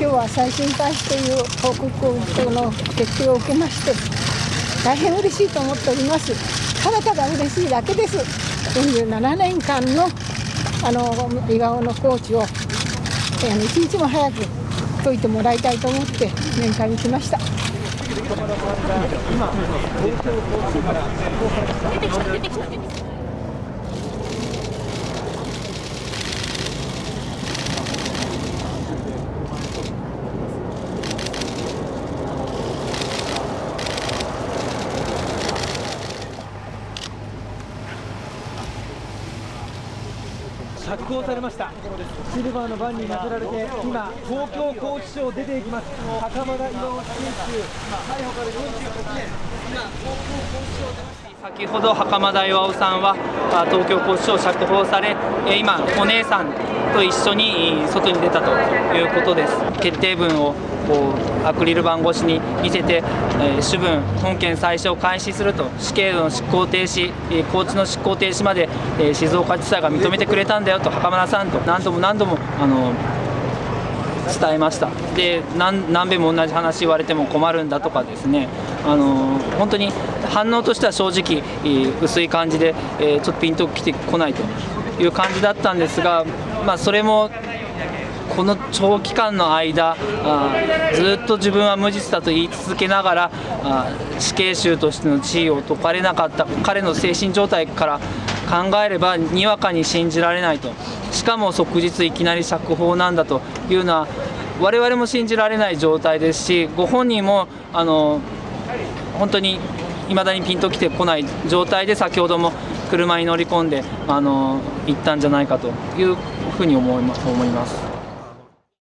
今日は再審開始という報告の決定を受けまして大変嬉しいと思っておりますただただ嬉しいだけです47年間のあの岩尾のコーチを一日も早く解いてもらいたいと思って面会に来ました。今、東京高知から出てきた出てきた。釈放されました。シルバーのバンに乗せられて今東京拘置所を出ていきます。袴田巌死刑囚逮捕から48年今東京拘置所を出ました先ほど袴田巌さんは東京拘置所を釈放され今お姉さんと一緒に外に出たということです。決定文をこうアクリル板越しに見せて、え、主文本件最初を開始すると死刑の執行停止、えー、高知の執行停止まで、え、静岡地裁が認めてくれたんだよと袴田さんと何度も何度もあの伝えました。で何何べも同じ話言われても困るんだとかですね。あの本当に反応としては正直薄い感じで、えー、ちょっとピンときてこないという感じだったんですが、まあ、それもこの長期間の間ずっと自分は無実だと言い続けながらあ死刑囚としての地位を解かれなかった彼の精神状態から考えればにわかに信じられないとしかも即日いきなり釈放なんだというのは我々も信じられない状態ですしご本人もあの本当に未だにピンときてこない状態で先ほども車に乗り込んであの行ったんじゃないかというふうに思います。